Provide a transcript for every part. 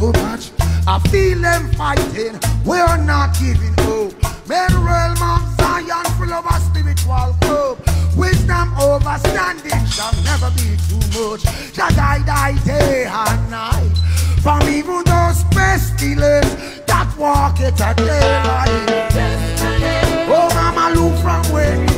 so much. I feel them fighting, we're not giving up. Men realm of Zion full of a spiritual hope. Wisdom overstanding shall never be too much. Shall I die day and night from even those pestilence that walk it a daylight. Oh, mama, look from where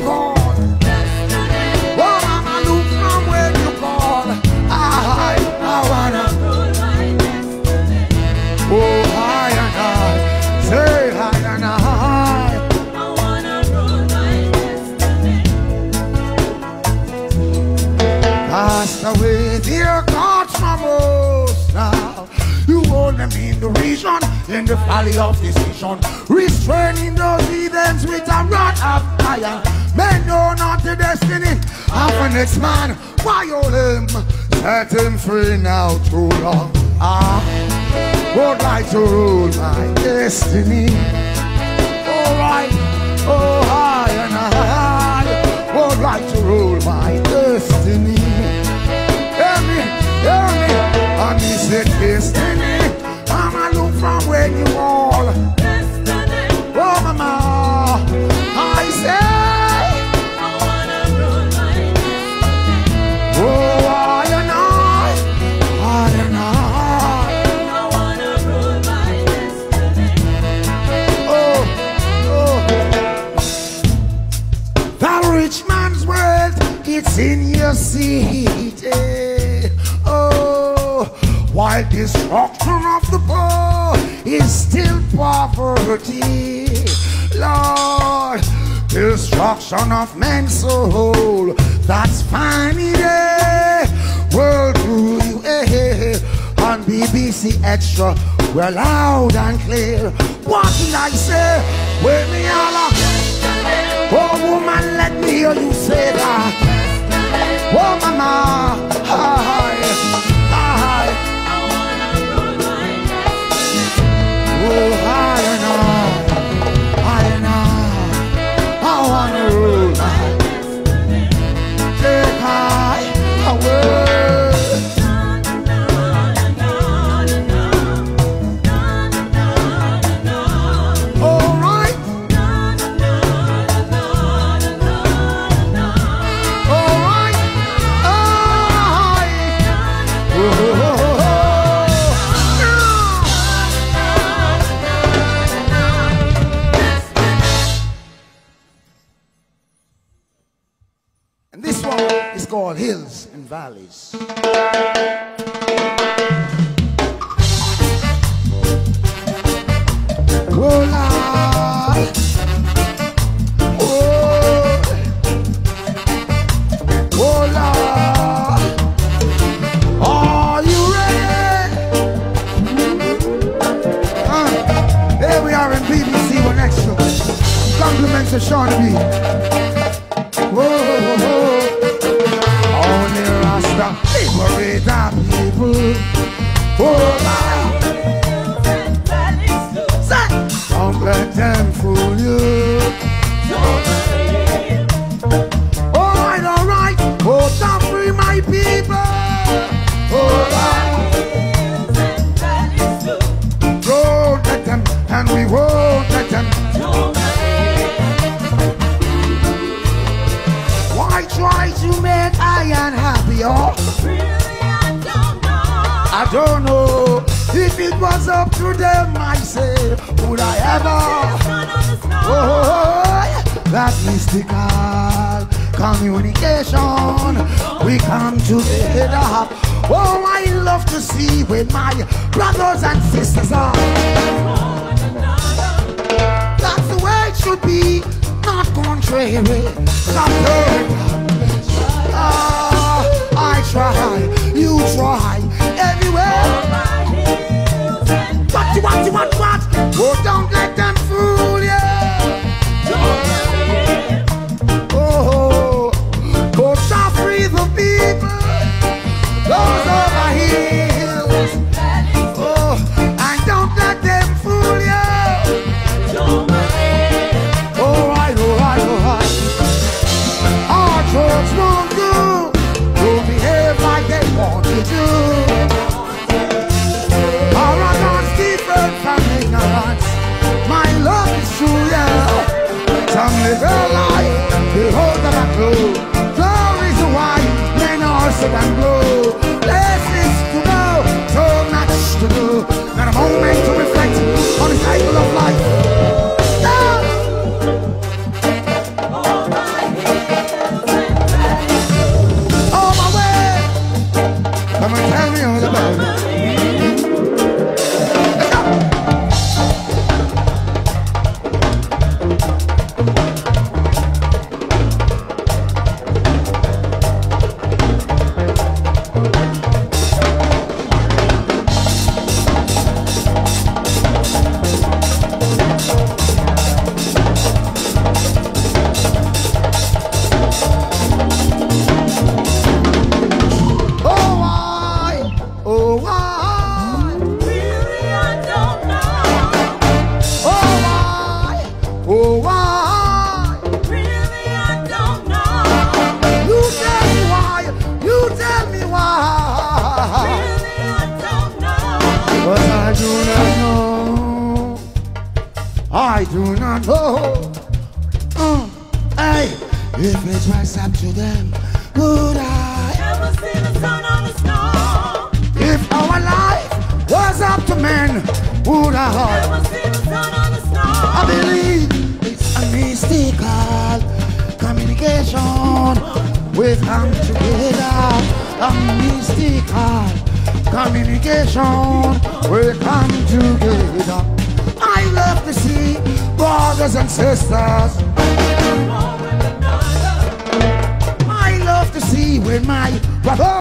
Cast away their gods from us now. You hold them in the region, in the valley of decision, restraining those heathens with a rod of iron. Men know not the destiny of the next man. Why him? Set him free now, too long. Ah, would like to rule my destiny. All right, oh high in your seat. eh. Oh, while destruction of the poor is still poverty. Lord, destruction of man's soul, that's. Yeah. World through you, eh, on BBC Extra, we're loud and clear. What did I say? When me holla, oh woman, let me hear you say that. Oh mama, hi, this one is called Hills and Valleys. Lord. Oh, oh, Lord. Are you ready? Uh, we are in BBC 1Xtra. Compliments to Sean B. Whoa, whoa, whoa. Our people. Oh, Lord. Don't know. If it was up to them, I say, would I ever? Oh, that mystical communication. We come together. Oh, I love to see when my brothers and sisters are. That's the way it should be, not contrary. Ah, I try, you try, I do not know. Uh, hey, if it was up to them, would I? Ever see the sun on the snow? If our life was up to men, would I? Ever see the sun on the snow? I believe it's a mystical communication. We come together, a mystical communication. We come together. I love to see brothers and sisters. I love to see when my brother